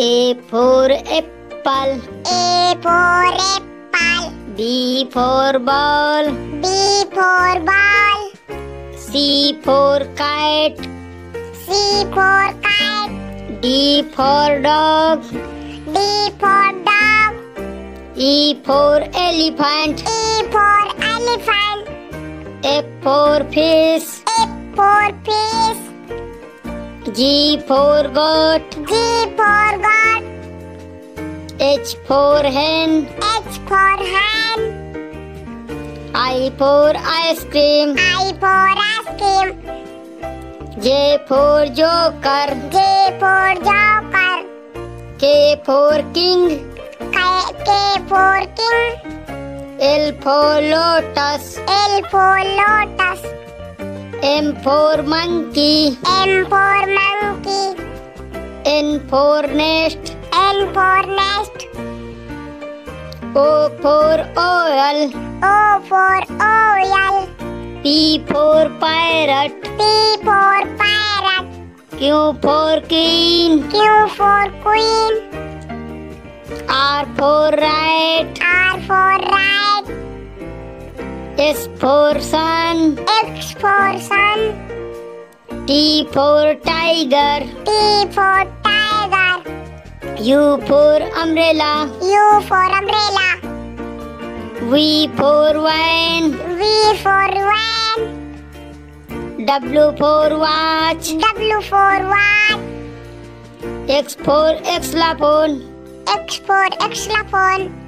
A for apple. A for apple. B for ball. B for ball. C for kite. C for kite. D for dog. D for dog. E for elephant. E for elephant. F for fish. F for fish. G for goat G for goat H for hand H for hand I for ice cream I for ice cream J for joker J for joker K for king K for king L for lotus L for lotus M for monkey. M for monkey. N for nest. N for nest. O for oil. O for oil. P for parrot. P for parrot. Q for queen. Q for queen. R for rat. R for rat. S for sun. X for sun. T for tiger. T for tiger. U for umbrella. U for umbrella. V for wine. V for van. W for watch. W for watch. X for xylophone. X for xylophone.